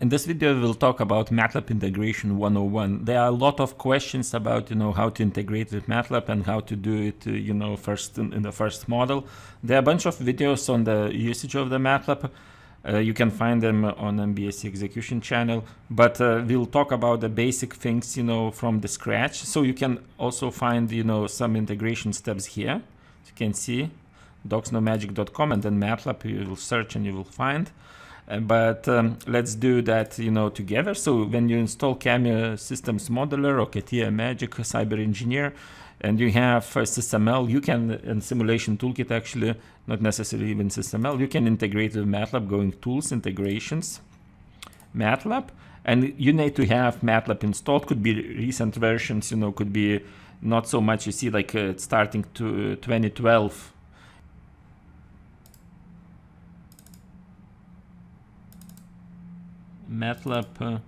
In this video, we'll talk about MATLAB integration 101. There are a lot of questions about, you know, how to integrate with MATLAB and how to do it, uh, you know, first in, in, the first model. There are a bunch of videos on the usage of the MATLAB. Uh, you can find them on MBSE execution channel, but uh, we'll talk about the basic things, you know, from the scratch. So you can also find, you know, some integration steps here. You can see, docsnomagic.com and then MATLAB, you will search and you will find. Uh, but um, let's do that, you know, together. So when you install Cameo Systems Modeler or CATIA Magic Cyber Engineer, and you have uh, SysML, you can, in Simulation Toolkit actually, not necessarily even SysML, you can integrate with MATLAB going Tools, Integrations, MATLAB, and you need to have MATLAB installed, could be recent versions, you know, could be not so much, you see like uh, starting to 2012 MATLAB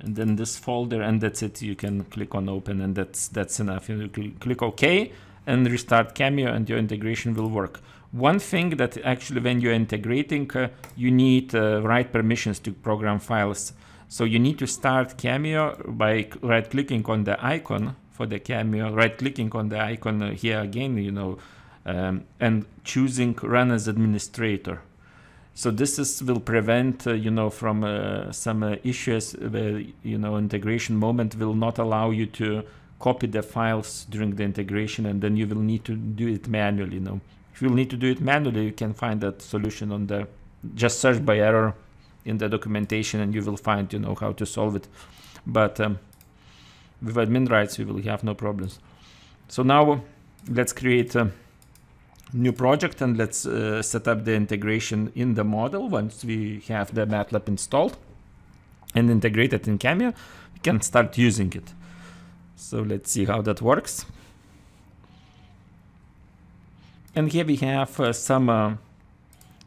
and then this folder and that's it. You can click on open and that's that's enough. You cl click OK and restart Cameo and your integration will work. One thing that actually when you're integrating uh, you need uh, right permissions to program files. So you need to start Cameo by right clicking on the icon for the Cameo right clicking on the icon uh, here again you know um, and choosing run as administrator so this is will prevent uh, you know from uh, some uh, issues where you know integration moment will not allow you to copy the files during the integration and then you will need to do it manually you know. If you need to do it manually you can find that solution on the just search by error in the documentation and you will find you know how to solve it. But um, with admin rights we will have no problems. So now let's create uh, new project and let's uh, set up the integration in the model once we have the MATLAB installed and integrated in Cameo we can start using it. So let's see how that works. And here we have uh, some uh,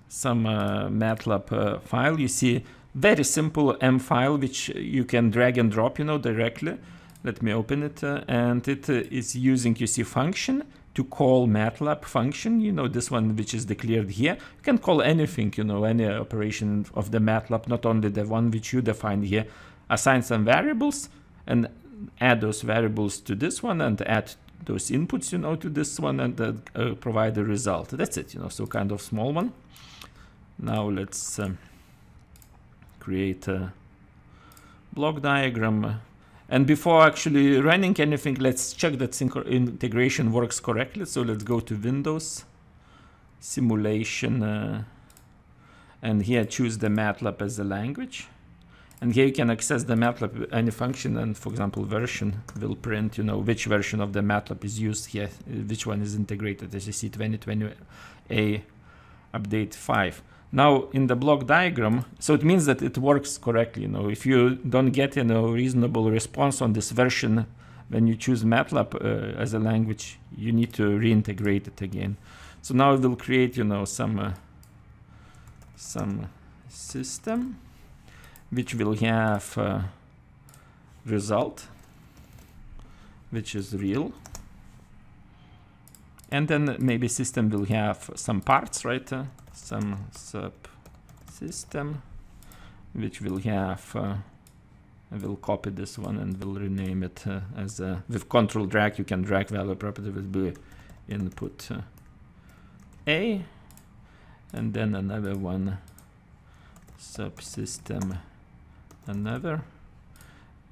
some uh, MATLAB uh, file. You see very simple M file which you can drag and drop you know directly. Let me open it uh, and it is using you see function to call MATLAB function, you know, this one which is declared here. You can call anything, you know, any operation of the MATLAB, not only the one which you define here. Assign some variables and add those variables to this one and add those inputs, you know, to this one and uh, uh, provide the result. That's it, you know, so kind of small one. Now let's um, create a block diagram and before actually running anything, let's check that integration works correctly. So let's go to Windows, Simulation, uh, and here choose the MATLAB as the language. And here you can access the MATLAB any function and for example version will print you know which version of the MATLAB is used here, which one is integrated as you see 2020A update 5. Now in the block diagram, so it means that it works correctly. You know, if you don't get you know reasonable response on this version when you choose MATLAB uh, as a language, you need to reintegrate it again. So now it will create you know some uh, some system which will have uh, result which is real and then maybe system will have some parts right uh, some subsystem which will have uh, I will copy this one and will rename it uh, as a, with control drag you can drag value property will be input uh, A. And then another one subsystem another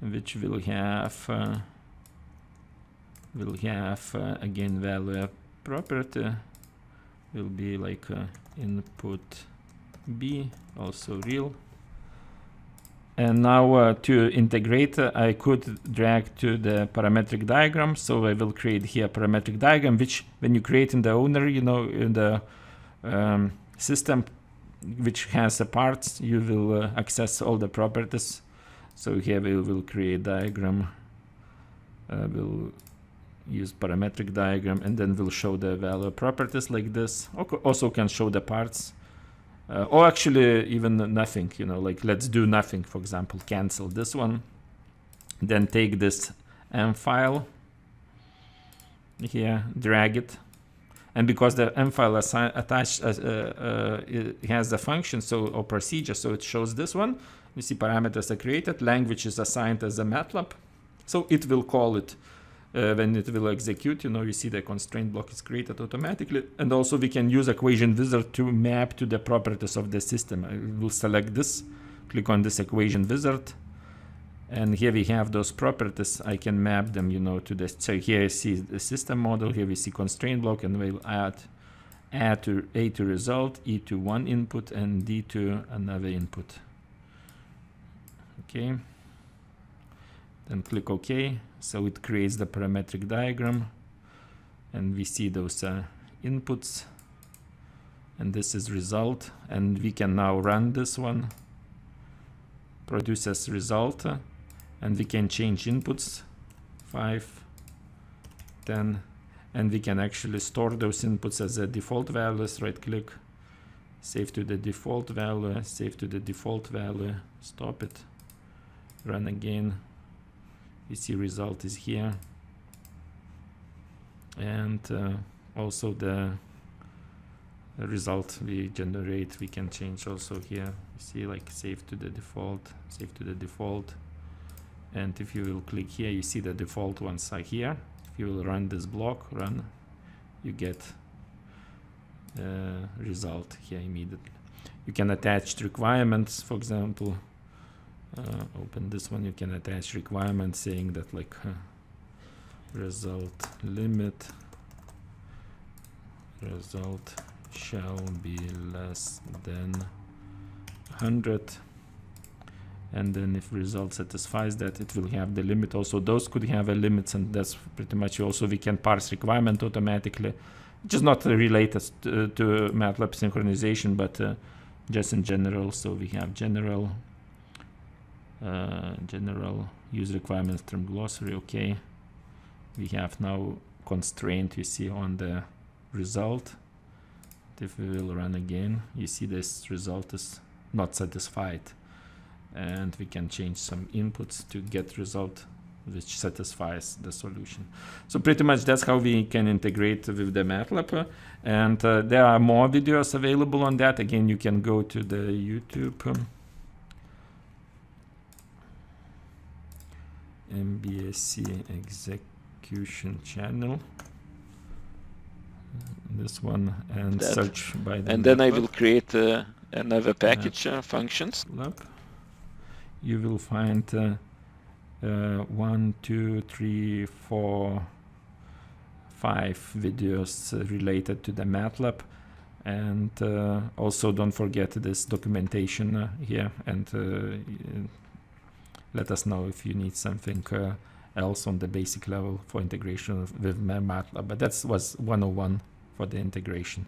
which will have uh, will have uh, again value property will be like uh, input b also real. And now uh, to integrate uh, I could drag to the parametric diagram. So I will create here parametric diagram which when you create in the owner you know in the um, system which has a parts you will uh, access all the properties. So here we will create diagram. Uh, will use parametric diagram and then we'll show the value properties like this. Also can show the parts. Uh, or actually even nothing you know like let's do nothing. For example cancel this one then take this m file here drag it. And because the M file attached uh, uh, it has the function so or procedure, so it shows this one. You see parameters are created, language is assigned as a MATLAB, so it will call it uh, when it will execute. You know, you see the constraint block is created automatically, and also we can use equation wizard to map to the properties of the system. I will select this, click on this equation wizard, and here we have those properties i can map them you know to this so here i see the system model here we see constraint block and we'll add add to a to result e to one input and d to another input okay then click ok. So it creates the parametric diagram and we see those uh, inputs. And this is result and we can now run this one. Produces result and we can change inputs. 5 10 and we can actually store those inputs as a default values right click save to the default value save to the default value stop it run again you see result is here. And uh, also the result we generate we can change also here. You see like save to the default save to the default. And if you will click here you see the default ones are here. If you will run this block run you get uh, result here immediately. You can attach requirements for example uh, open this one. You can attach requirements saying that like uh, result limit result shall be less than 100 and then if result satisfies that it will have the limit. Also those could have a limits and that's pretty much also we can parse requirement automatically just not related to, to MATLAB synchronization but uh, just in general. So we have general uh, general use requirements term glossary okay. We have now constraint you see on the result. If we will run again you see this result is not satisfied. And we can change some inputs to get result which satisfies the solution. So pretty much that's how we can integrate with the MATLAB. And uh, there are more videos available on that. Again, you can go to the YouTube MBSE execution channel this one and That. search by the And then I will create uh, another package uh, functions. lab. You will find uh, uh, one, two, three, four, five videos uh, related to the MATLAB. And uh, also don't forget this documentation uh, here and uh, let us know if you need something uh, else on the basic level for integration with MATLAB. But that was 101 for the integration.